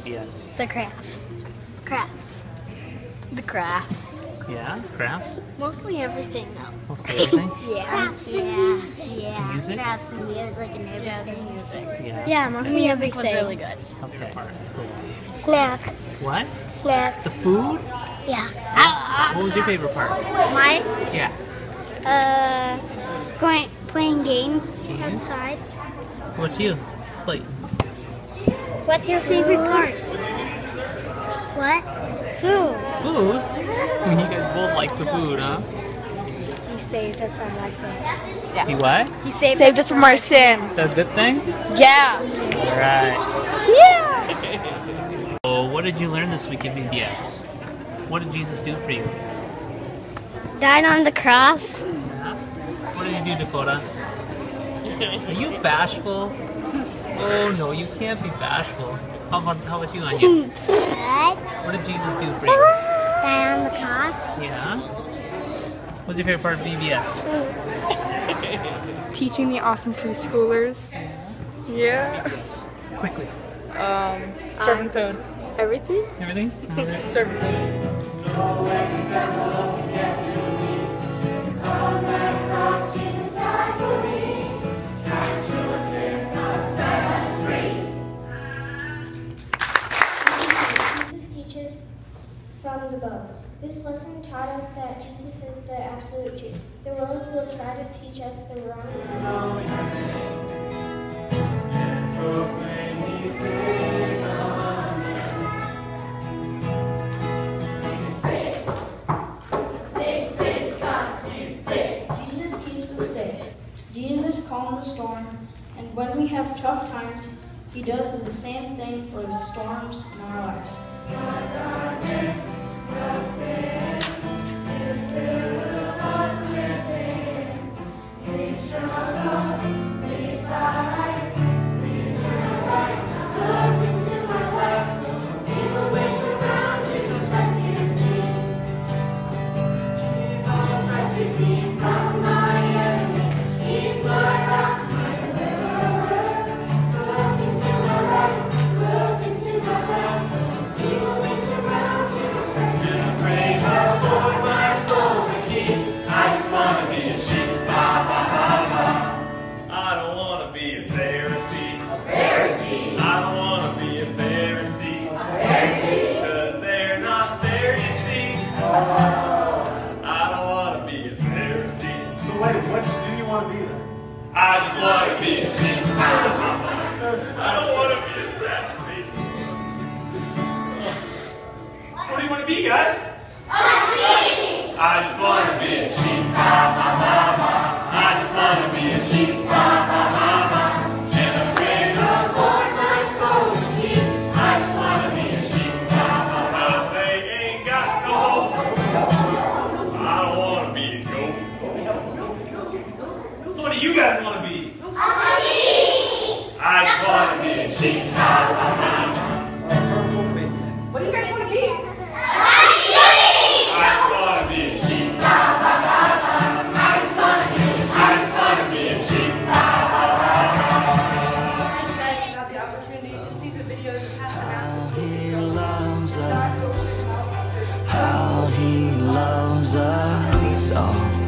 VBS? The crafts. Crafts. The crafts. Yeah, crafts? Mostly everything though. Mostly everything? Yeah. Crafts and music. Yeah. Music? Crafts and music and everything. Yeah, the music. Yeah. Yeah, mostly Music was everything. really good. Okay. Cool. Snack. What? Snack. The food? Yeah. What was your favorite part? Mine, Yeah. uh, going, playing games, Games? outside. What's you? Slate. What's your favorite part? What? Food. Food? you guys both like the food, huh? He saved us from our sins. You what? He saved, Saved us from our sins. That's a good thing? Yeah. Alright. Yeah. So, what did you learn this week in VBS? What did Jesus do for you? Died on the cross. Yeah. What did you do, Dakota? Are you bashful? Oh no, you can't be bashful. How about how about you, Anya? What? What did Jesus do for you? Died on the cross. Yeah. What's your favorite part of VBS? teaching the awesome preschoolers. Yeah. Yes. Quickly. Um, serving food. Everything? Everything? Serving food. From the book. This lesson taught us that Jesus is the absolute truth. The world will try to teach us the wrong things. Jesus keeps us safe. Jesus calms the storm, and when we have tough times, He does the same thing for the storms in our lives. I I don't want to be a Pharisee. So wait, what do you want to be then? I just want to be a sheep. I don't want to be a Sadducee. So what do you want to be, guys? A sheep. I just What do you guys want to be? I just want to be a sheep. I just want